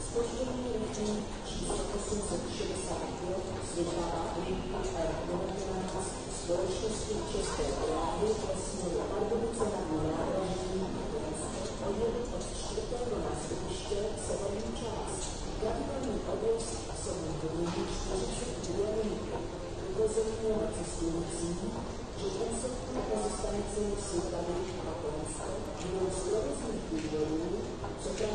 Spoždění roční číslo 865 vyvolává výjimku aerodynamiky Upozorňuje na cestující, že konceptní pozostanice Světavy a Polska budou z provozních důvodů přepravení autobusy.